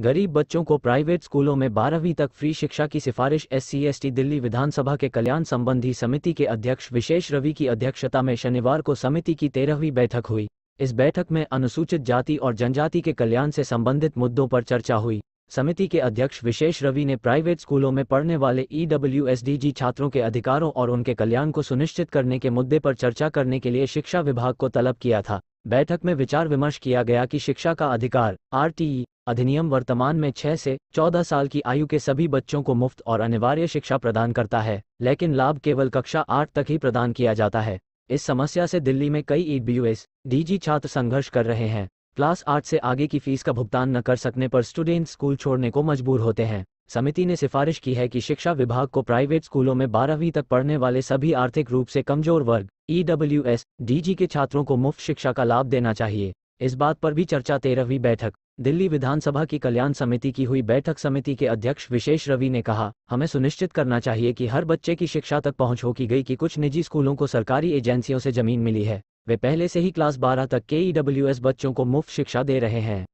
गरीब बच्चों को प्राइवेट स्कूलों में बारहवीं तक फ्री शिक्षा की सिफारिश एस टी दिल्ली विधानसभा के कल्याण संबंधी समिति के अध्यक्ष विशेष रवि की अध्यक्षता में शनिवार को समिति की तेरहवीं बैठक हुई। इस बैठक में अनुसूचित जाति और जनजाति के कल्याण से संबंधित मुद्दों पर चर्चा हुई। समिति के अध्यक्ष विशेष रवि ने प्राइवेट स्कूलों में पढ़ने वाले ईडब्ल्यूएसडीजी छात्रों के अधिकारों और उनके कल्याण को सुनिश्चित करने के मुद्दे पर चर्चा करने के लिए शिक्षा विभाग को तलब किया था। बैठक में विचार विमर्श किया गया कि शिक्षा का अधिकार, आरटीई, अधिनियम वर्तमान में 6 से 14 साल की आयु के सभी बच्चों को मुफ़्त और अनिवार्य शिक्षा प्रदान करता है, लेकिन लाभ केवल कक्षा आठ तक ही प्रदान किया जाता है। इस समस्या से दिल्ली में कई ईडब्ल्यूएस डीजी छात्र संघर्ष कर रहे हैं। क्लास आठ से आगे की फ़ीस का भुगतान न कर सकने पर स्टूडेंट स्कूल छोड़ने को मजबूर होते हैं। समिति ने सिफारिश की है कि शिक्षा विभाग को प्राइवेट स्कूलों में बारहवीं तक पढ़ने वाले सभी आर्थिक रूप से कमज़ोर वर्ग ईडब्ल्यूएस डीजी के छात्रों को मुफ़्त शिक्षा का लाभ देना चाहिए। इस बात पर भी चर्चा तेरहवीं बैठक। दिल्ली विधानसभा की कल्याण समिति की हुई बैठक समिति के अध्यक्ष विशेष रवि ने कहा, हमें सुनिश्चित करना चाहिए कि हर बच्चे की शिक्षा तक पहुँच हो की गई कि कुछ निजी स्कूलों को सरकारी एजेंसियों से ज़मीन मिली है। वे पहले से ही क्लास 12 तक के ईडब्ल्यूएस बच्चों को मुफ़्त शिक्षा दे रहे हैं।